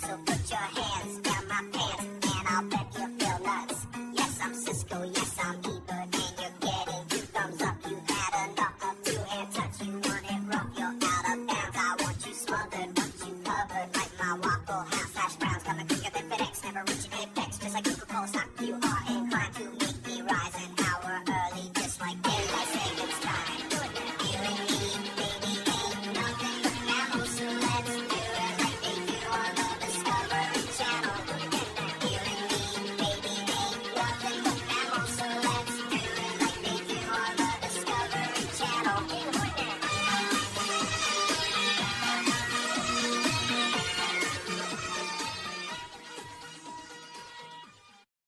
So put your hands down my pants, and I'll bet you feel nuts. Yes, I'm Cisco, yes, I'm Ebert, and you're getting two thumbs up. You had enough of two hands touch, you want it rough, you're out of bounds. I want you smothered, want you covered, like my waffle house hash browns. Coming quicker than FedEx, never reaching